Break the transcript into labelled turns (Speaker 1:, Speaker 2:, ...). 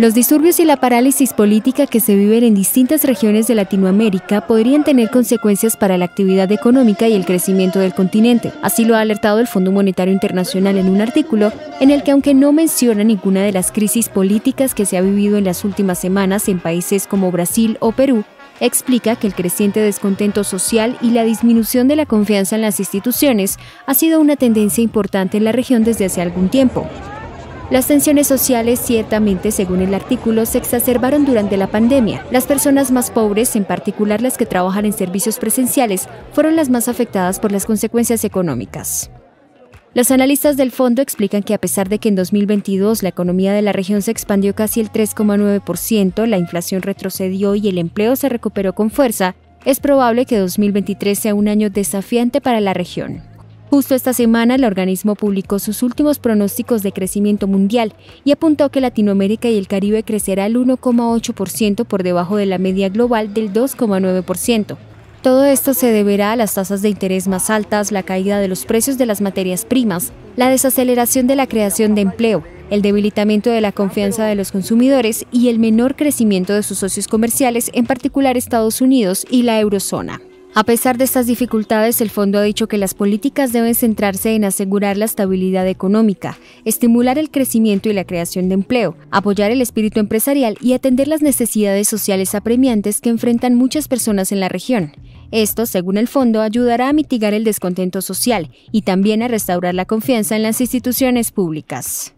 Speaker 1: Los disturbios y la parálisis política que se viven en distintas regiones de Latinoamérica podrían tener consecuencias para la actividad económica y el crecimiento del continente. Así lo ha alertado el Fondo Monetario Internacional en un artículo en el que, aunque no menciona ninguna de las crisis políticas que se ha vivido en las últimas semanas en países como Brasil o Perú, explica que el creciente descontento social y la disminución de la confianza en las instituciones ha sido una tendencia importante en la región desde hace algún tiempo. Las tensiones sociales ciertamente, según el artículo, se exacerbaron durante la pandemia. Las personas más pobres, en particular las que trabajan en servicios presenciales, fueron las más afectadas por las consecuencias económicas. Los analistas del fondo explican que a pesar de que en 2022 la economía de la región se expandió casi el 3,9%, la inflación retrocedió y el empleo se recuperó con fuerza, es probable que 2023 sea un año desafiante para la región. Justo esta semana el organismo publicó sus últimos pronósticos de crecimiento mundial y apuntó que Latinoamérica y el Caribe crecerá al 1,8% por debajo de la media global del 2,9%. Todo esto se deberá a las tasas de interés más altas, la caída de los precios de las materias primas, la desaceleración de la creación de empleo, el debilitamiento de la confianza de los consumidores y el menor crecimiento de sus socios comerciales, en particular Estados Unidos y la eurozona. A pesar de estas dificultades, el fondo ha dicho que las políticas deben centrarse en asegurar la estabilidad económica, estimular el crecimiento y la creación de empleo, apoyar el espíritu empresarial y atender las necesidades sociales apremiantes que enfrentan muchas personas en la región. Esto, según el fondo, ayudará a mitigar el descontento social y también a restaurar la confianza en las instituciones públicas.